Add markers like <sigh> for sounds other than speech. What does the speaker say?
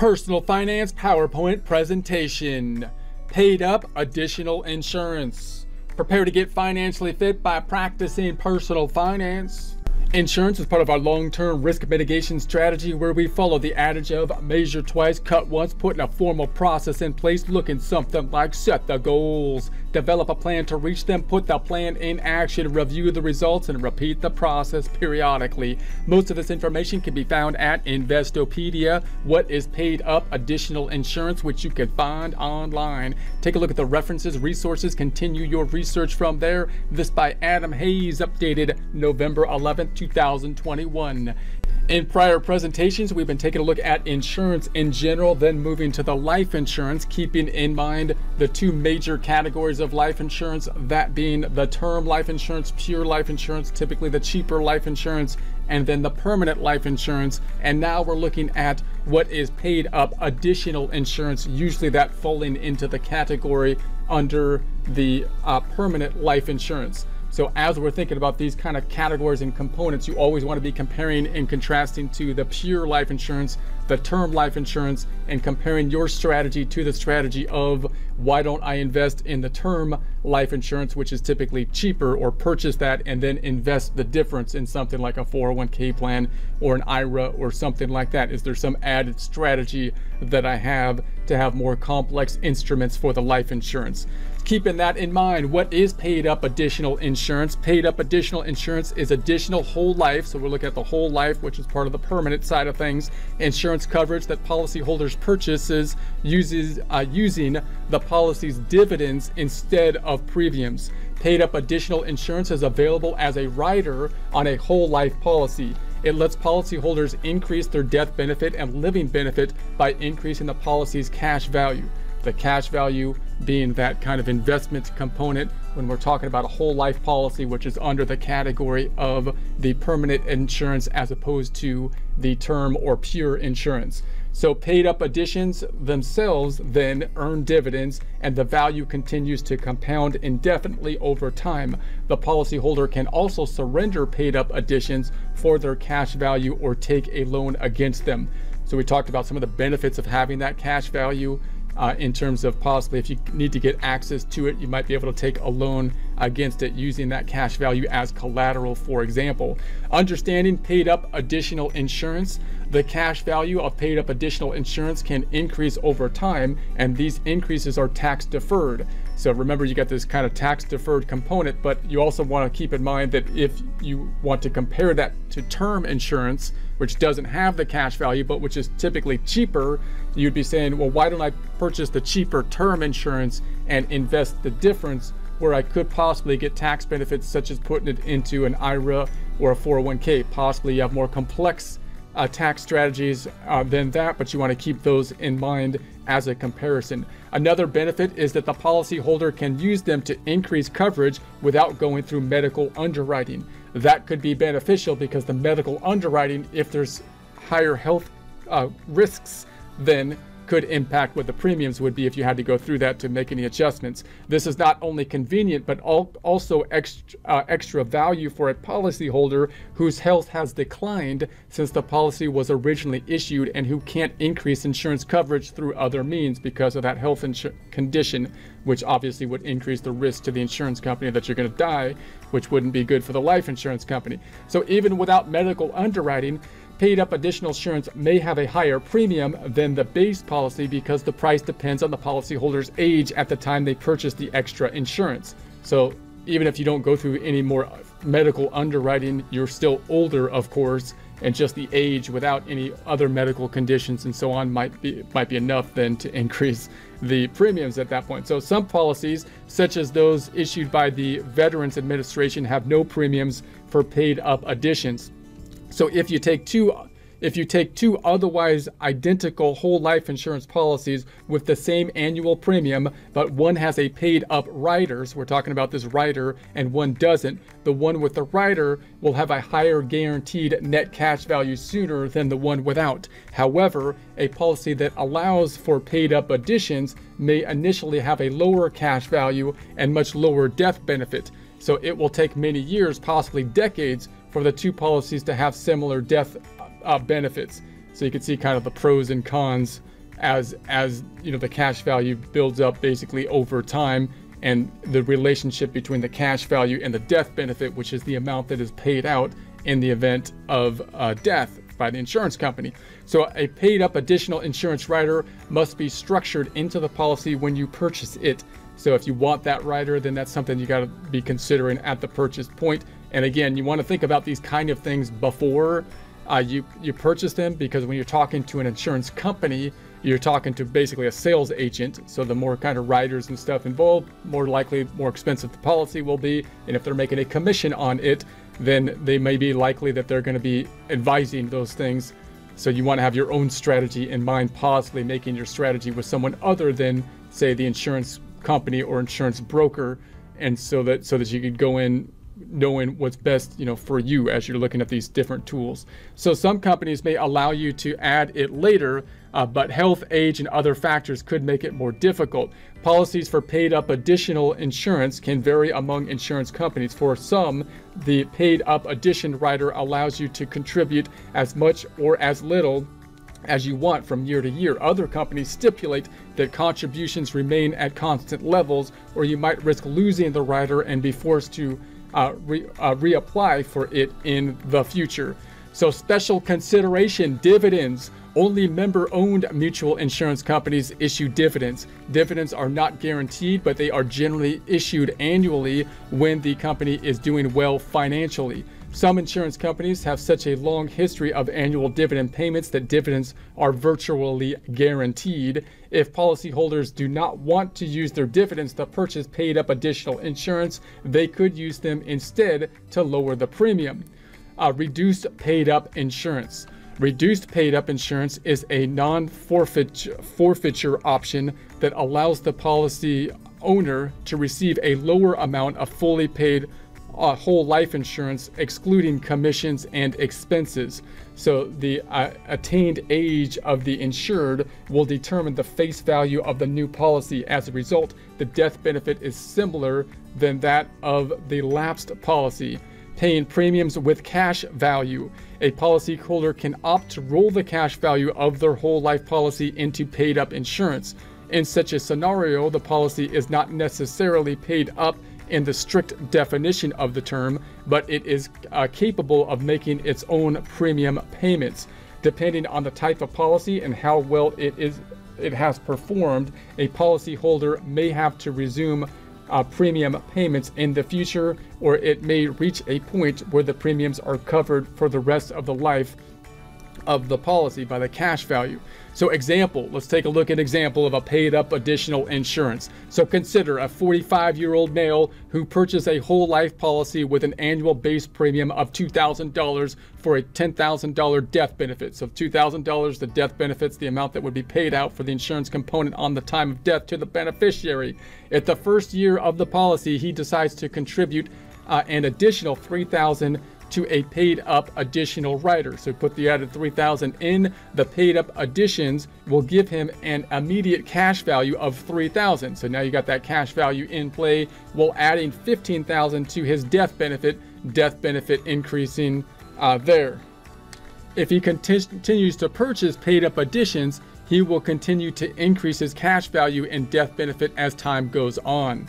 Personal Finance PowerPoint presentation. Paid up additional insurance. Prepare to get financially fit by practicing personal finance. Insurance is part of our long-term risk mitigation strategy where we follow the adage of measure twice, cut once, putting a formal process in place looking something like set the goals, develop a plan to reach them, put the plan in action, review the results, and repeat the process periodically. Most of this information can be found at Investopedia, what is paid up additional insurance, which you can find online. Take a look at the references, resources, continue your research from there. This by Adam Hayes, updated November 11th, 2021. In prior presentations, we've been taking a look at insurance in general, then moving to the life insurance, keeping in mind the two major categories of life insurance, that being the term life insurance, pure life insurance, typically the cheaper life insurance, and then the permanent life insurance. And now we're looking at what is paid up additional insurance, usually that falling into the category under the uh, permanent life insurance. So as we're thinking about these kind of categories and components, you always want to be comparing and contrasting to the pure life insurance, the term life insurance, and comparing your strategy to the strategy of why don't I invest in the term life insurance, which is typically cheaper, or purchase that and then invest the difference in something like a 401k plan or an IRA or something like that. Is there some added strategy that I have to have more complex instruments for the life insurance? Keeping that in mind, what is paid up additional insurance? Paid up additional insurance is additional whole life. So we're looking at the whole life, which is part of the permanent side of things. Insurance coverage that policyholders purchases uses uh, using the policy's dividends instead of premiums. Paid up additional insurance is available as a rider on a whole life policy. It lets policyholders increase their death benefit and living benefit by increasing the policy's cash value the cash value being that kind of investment component when we're talking about a whole life policy, which is under the category of the permanent insurance as opposed to the term or pure insurance. So paid up additions themselves then earn dividends and the value continues to compound indefinitely over time. The policyholder can also surrender paid up additions for their cash value or take a loan against them. So we talked about some of the benefits of having that cash value uh, in terms of possibly if you need to get access to it, you might be able to take a loan against it using that cash value as collateral, for example. Understanding paid up additional insurance. The cash value of paid up additional insurance can increase over time, and these increases are tax deferred. So remember, you got this kind of tax deferred component, but you also want to keep in mind that if you want to compare that to term insurance, which doesn't have the cash value, but which is typically cheaper, you'd be saying, well, why don't I purchase the cheaper term insurance and invest the difference where I could possibly get tax benefits such as putting it into an IRA or a 401k. Possibly you have more complex uh, tax strategies uh, than that, but you want to keep those in mind as a comparison. Another benefit is that the policyholder can use them to increase coverage without going through medical underwriting. That could be beneficial because the medical underwriting, if there's higher health uh, risks, then could impact what the premiums would be if you had to go through that to make any adjustments. This is not only convenient, but also extra, uh, extra value for a policyholder whose health has declined since the policy was originally issued and who can't increase insurance coverage through other means because of that health condition, which obviously would increase the risk to the insurance company that you're going to die, which wouldn't be good for the life insurance company. So even without medical underwriting, paid up additional insurance may have a higher premium than the base policy because the price depends on the policyholder's age at the time they purchase the extra insurance. So even if you don't go through any more medical underwriting, you're still older, of course, and just the age without any other medical conditions and so on might be might be enough then to <laughs> increase the premiums at that point. So some policies, such as those issued by the Veterans Administration, have no premiums for paid up additions. So if you take two if you take two otherwise identical whole life insurance policies with the same annual premium, but one has a paid up rider, so we're talking about this rider, and one doesn't, the one with the rider will have a higher guaranteed net cash value sooner than the one without. However, a policy that allows for paid up additions may initially have a lower cash value and much lower death benefit. So it will take many years, possibly decades, for the two policies to have similar death uh, benefits. So you can see kind of the pros and cons as as you know the cash value builds up basically over time and the relationship between the cash value and the death benefit, which is the amount that is paid out in the event of uh, death by the insurance company. So a paid up additional insurance rider must be structured into the policy when you purchase it. So if you want that rider, then that's something you got to be considering at the purchase point. And again, you want to think about these kind of things before uh, you you purchase them because when you're talking to an insurance company, you're talking to basically a sales agent. So the more kind of riders and stuff involved, more likely more expensive the policy will be. And if they're making a commission on it, then they may be likely that they're going to be advising those things. So you want to have your own strategy in mind, possibly making your strategy with someone other than, say, the insurance company or insurance broker, and so that so that you could go in knowing what's best you know for you as you're looking at these different tools. So some companies may allow you to add it later uh, but health age and other factors could make it more difficult. Policies for paid up additional insurance can vary among insurance companies. For some the paid up addition rider allows you to contribute as much or as little as you want from year to year. Other companies stipulate that contributions remain at constant levels, or you might risk losing the rider and be forced to uh, re, uh, reapply for it in the future. So, special consideration dividends. Only member owned mutual insurance companies issue dividends. Dividends are not guaranteed, but they are generally issued annually when the company is doing well financially. Some insurance companies have such a long history of annual dividend payments that dividends are virtually guaranteed. If policyholders do not want to use their dividends to purchase paid up additional insurance, they could use them instead to lower the premium. Uh, reduced paid up insurance. Reduced paid up insurance is a non forfeiture option that allows the policy owner to receive a lower amount of fully paid uh, whole life insurance, excluding commissions and expenses. So the uh, attained age of the insured will determine the face value of the new policy. As a result, the death benefit is similar than that of the lapsed policy. Paying premiums with cash value. A policyholder can opt to roll the cash value of their whole life policy into paid up insurance. In such a scenario, the policy is not necessarily paid up in the strict definition of the term, but it is uh, capable of making its own premium payments. Depending on the type of policy and how well it is it has performed, a policyholder may have to resume uh, premium payments in the future, or it may reach a point where the premiums are covered for the rest of the life of the policy by the cash value. So example, let's take a look at example of a paid up additional insurance. So consider a 45 year old male who purchased a whole life policy with an annual base premium of $2,000 for a $10,000 death benefit. So $2,000, the death benefits the amount that would be paid out for the insurance component on the time of death to the beneficiary. At the first year of the policy, he decides to contribute uh, an additional 3000 to a paid up additional rider. So put the added 3000 in, the paid up additions will give him an immediate cash value of 3000. So now you got that cash value in play while adding 15,000 to his death benefit, death benefit increasing uh, there. If he continues to purchase paid up additions, he will continue to increase his cash value and death benefit as time goes on.